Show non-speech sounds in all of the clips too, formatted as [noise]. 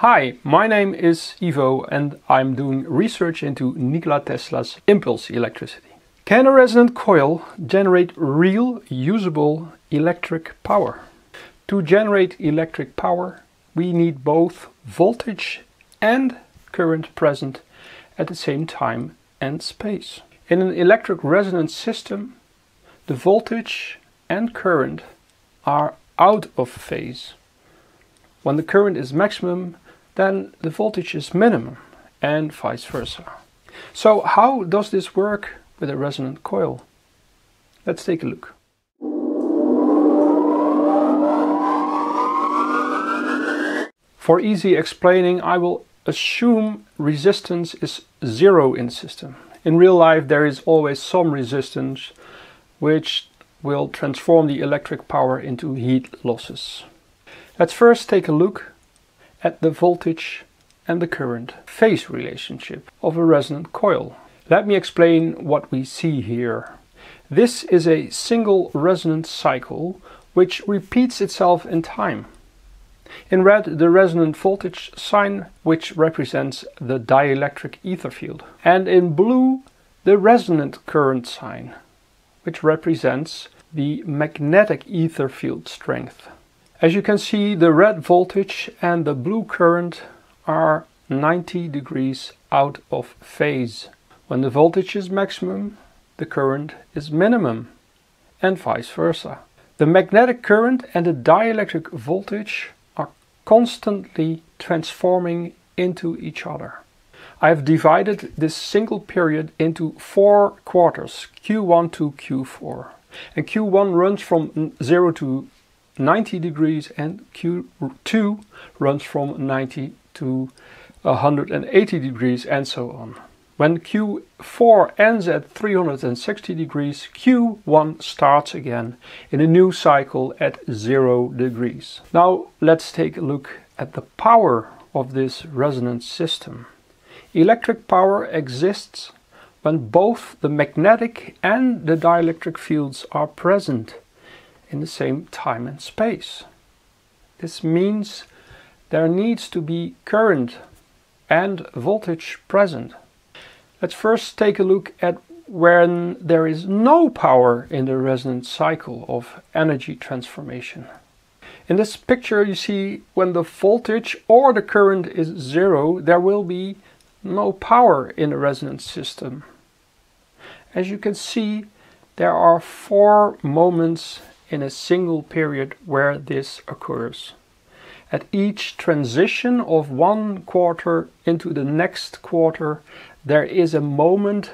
Hi, my name is Ivo and I'm doing research into Nikola Tesla's impulse electricity. Can a resonant coil generate real usable electric power? To generate electric power, we need both voltage and current present at the same time and space. In an electric resonance system, the voltage and current are out of phase. When the current is maximum, then the voltage is minimum and vice versa. So how does this work with a resonant coil? Let's take a look. For easy explaining, I will assume resistance is zero in system. In real life, there is always some resistance which will transform the electric power into heat losses. Let's first take a look at the voltage and the current phase relationship of a resonant coil. Let me explain what we see here. This is a single resonant cycle which repeats itself in time. In red, the resonant voltage sine, which represents the dielectric ether field. And in blue, the resonant current sine, which represents the magnetic ether field strength. As you can see, the red voltage and the blue current are 90 degrees out of phase. When the voltage is maximum, the current is minimum, and vice versa. The magnetic current and the dielectric voltage are constantly transforming into each other. I have divided this single period into four quarters, Q1 to Q4. And Q1 runs from 0 to 90 degrees and Q2 runs from 90 to 180 degrees and so on. When Q4 ends at 360 degrees, Q1 starts again in a new cycle at 0 degrees. Now let's take a look at the power of this resonance system. Electric power exists when both the magnetic and the dielectric fields are present in the same time and space. This means there needs to be current and voltage present. Let's first take a look at when there is no power in the resonance cycle of energy transformation. In this picture you see when the voltage or the current is zero there will be no power in the resonance system. As you can see there are four moments in a single period where this occurs. At each transition of one quarter into the next quarter, there is a moment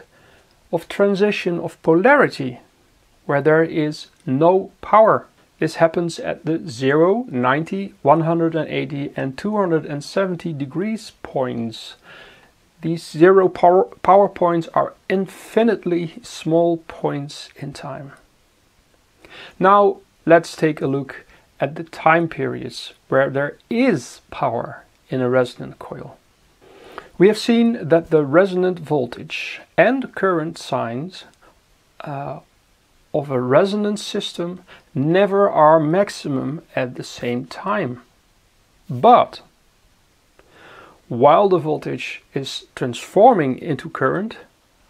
of transition of polarity where there is no power. This happens at the 0, 90, 180 and 270 degrees points. These zero power, power points are infinitely small points in time. Now let's take a look at the time periods where there is power in a resonant coil. We have seen that the resonant voltage and current sines uh, of a resonant system never are maximum at the same time. But while the voltage is transforming into current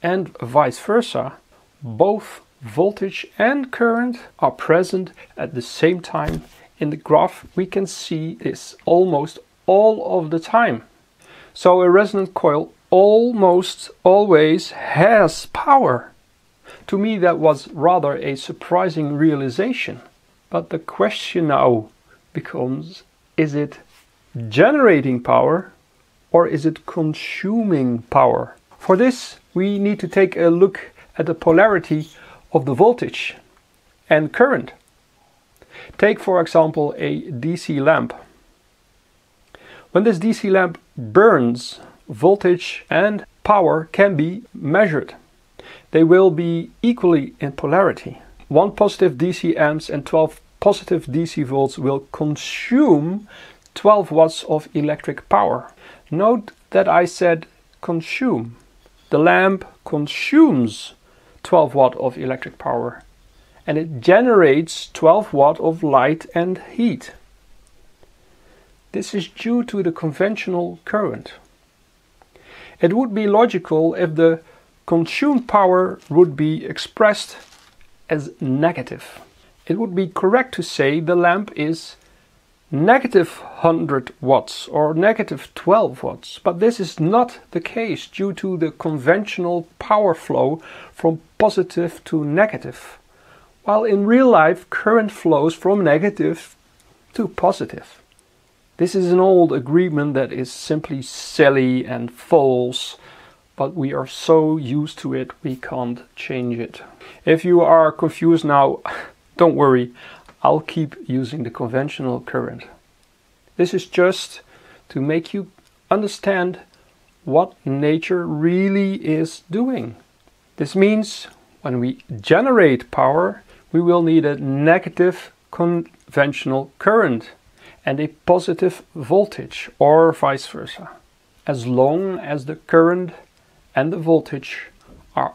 and vice versa, both voltage and current are present at the same time. In the graph we can see this almost all of the time. So a resonant coil almost always has power. To me that was rather a surprising realization. But the question now becomes, is it generating power or is it consuming power? For this we need to take a look at the polarity of the voltage and current. Take for example a DC lamp. When this DC lamp burns, voltage and power can be measured. They will be equally in polarity. One positive DC amps and 12 positive DC volts will consume 12 watts of electric power. Note that I said consume. The lamp consumes 12 watt of electric power and it generates 12 watt of light and heat. This is due to the conventional current. It would be logical if the consumed power would be expressed as negative. It would be correct to say the lamp is negative 100 watts or negative 12 watts, but this is not the case due to the conventional power flow from positive to negative, while in real life current flows from negative to positive. This is an old agreement that is simply silly and false, but we are so used to it we can't change it. If you are confused now, [laughs] don't worry, I'll keep using the conventional current. This is just to make you understand what nature really is doing. This means when we generate power, we will need a negative conventional current and a positive voltage or vice versa. As long as the current and the voltage are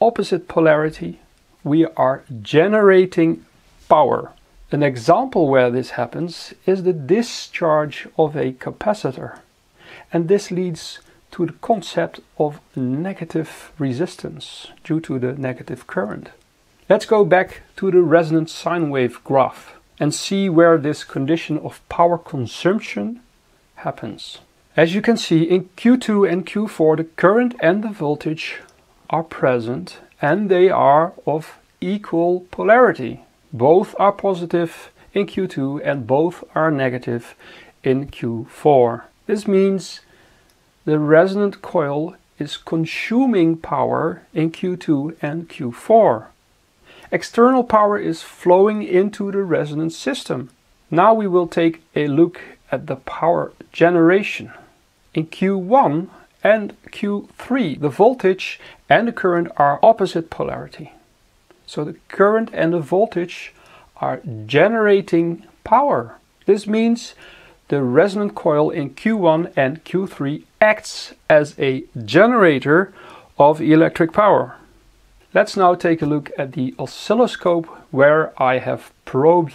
opposite polarity, we are generating power. An example where this happens is the discharge of a capacitor. And this leads to the concept of negative resistance due to the negative current. Let's go back to the resonant sine wave graph and see where this condition of power consumption happens. As you can see in Q2 and Q4 the current and the voltage are present and they are of equal polarity. Both are positive in Q2 and both are negative in Q4. This means the resonant coil is consuming power in Q2 and Q4. External power is flowing into the resonance system. Now we will take a look at the power generation. In Q1 and Q3 the voltage and the current are opposite polarity. So the current and the voltage are generating power. This means the resonant coil in Q1 and Q3 acts as a generator of electric power. Let's now take a look at the oscilloscope where I have probed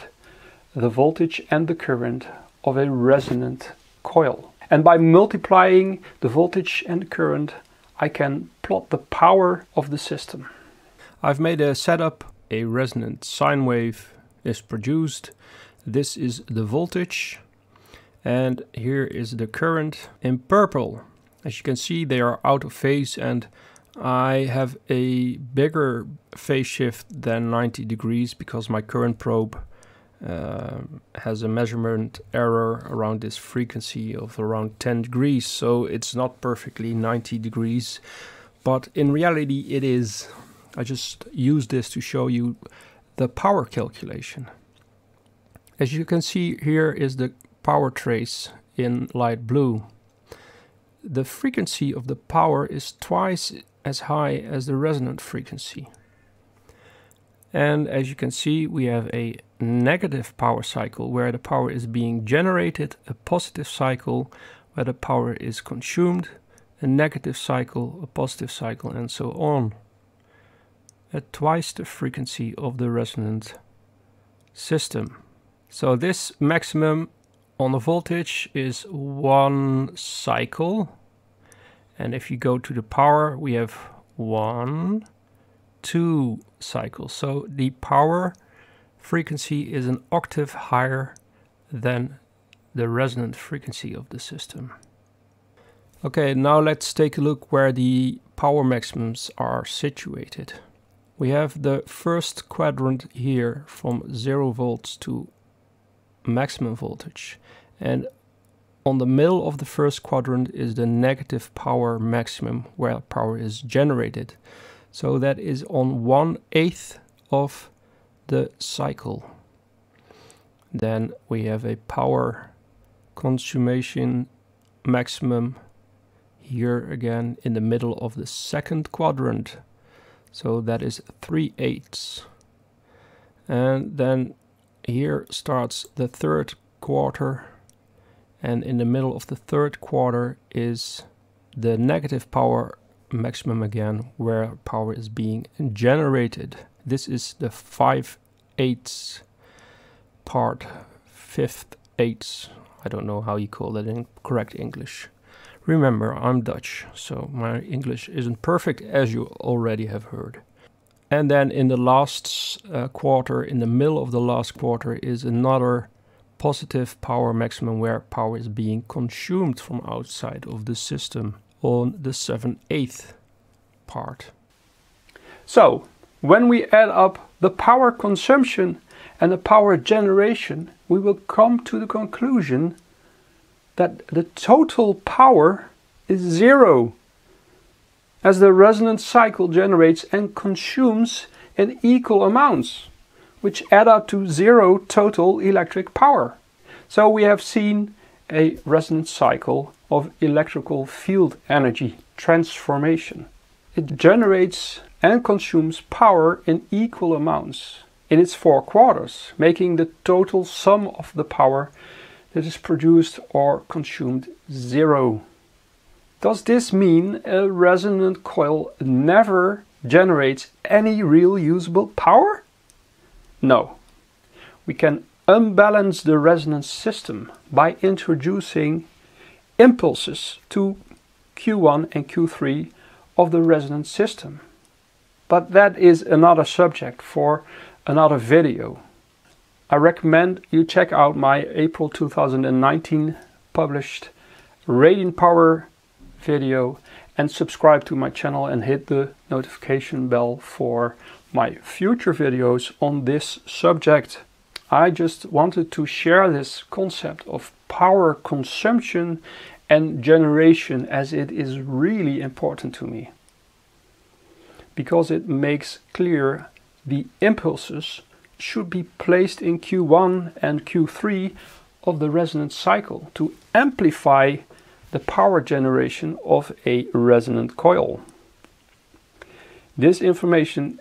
the voltage and the current of a resonant coil. And by multiplying the voltage and current, I can plot the power of the system. I've made a setup, a resonant sine wave is produced. This is the voltage and here is the current in purple. As you can see they are out of phase and I have a bigger phase shift than 90 degrees because my current probe uh, has a measurement error around this frequency of around 10 degrees so it's not perfectly 90 degrees but in reality it is I just use this to show you the power calculation as you can see here is the power trace in light blue the frequency of the power is twice as high as the resonant frequency. And as you can see, we have a negative power cycle where the power is being generated, a positive cycle where the power is consumed, a negative cycle, a positive cycle, and so on. At twice the frequency of the resonant system. So this maximum on the voltage is one cycle and if you go to the power, we have one, two cycles. So the power frequency is an octave higher than the resonant frequency of the system. Okay, now let's take a look where the power maximums are situated. We have the first quadrant here from 0 volts to maximum voltage. And on the middle of the first quadrant is the negative power maximum where power is generated. So that is on one eighth of the cycle. Then we have a power consummation maximum here again in the middle of the second quadrant. So that is 3 eighths. And then here starts the third quarter and in the middle of the third quarter is the negative power maximum again where power is being generated this is the 5 eighths part fifth eighths I don't know how you call that in correct English. Remember, I'm Dutch, so my English isn't perfect as you already have heard. And then in the last uh, quarter, in the middle of the last quarter, is another positive power maximum where power is being consumed from outside of the system on the 7 8th part. So, when we add up the power consumption and the power generation, we will come to the conclusion that the total power is zero as the resonance cycle generates and consumes in equal amounts, which add up to zero total electric power. So we have seen a resonance cycle of electrical field energy transformation. It generates and consumes power in equal amounts in its four quarters, making the total sum of the power that is produced or consumed zero. Does this mean a resonant coil never generates any real usable power? No. We can unbalance the resonance system by introducing impulses to Q1 and Q3 of the resonance system. But that is another subject for another video. I recommend you check out my April 2019 published radiant power video and subscribe to my channel and hit the notification bell for my future videos on this subject. I just wanted to share this concept of power consumption and generation as it is really important to me because it makes clear the impulses should be placed in Q1 and Q3 of the resonance cycle to amplify the power generation of a resonant coil. This information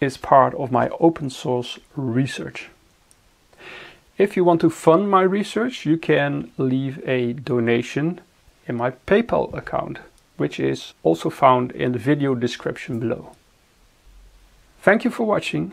is part of my open source research. If you want to fund my research, you can leave a donation in my PayPal account, which is also found in the video description below. Thank you for watching